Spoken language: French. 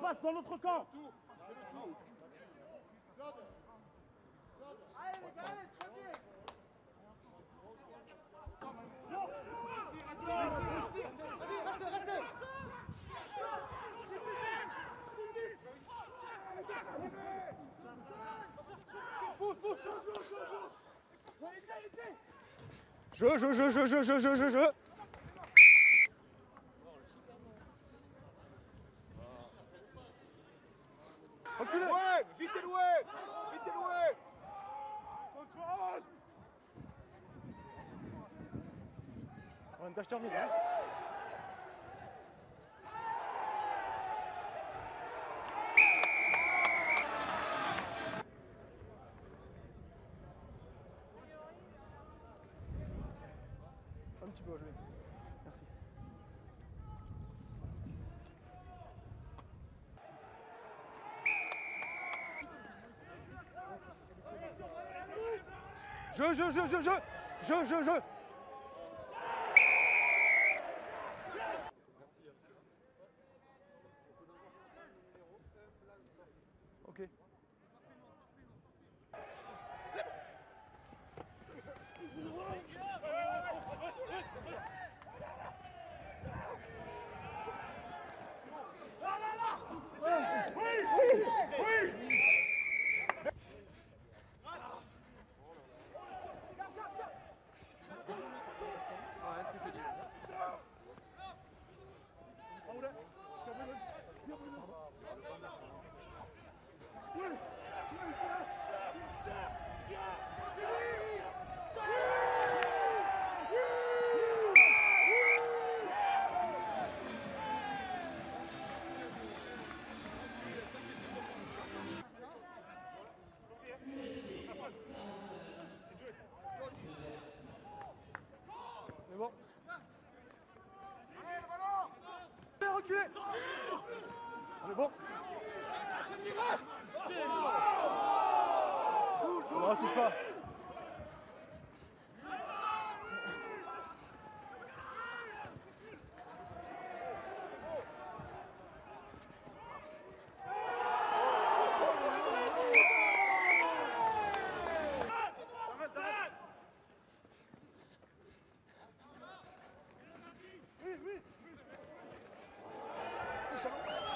passe dans l'autre camp. Allez les gars, allez, très bien Restez, restez Je, je, je, je, je, je, je, je, je. Reculez. Ouais, vite et loué Vite et loué On. Hein. Un petit peu à jouer. Je, je, je, je, je, je, je, je. Ok. Bon. Allez, reculez On est bon Non, touche pas There's an 11.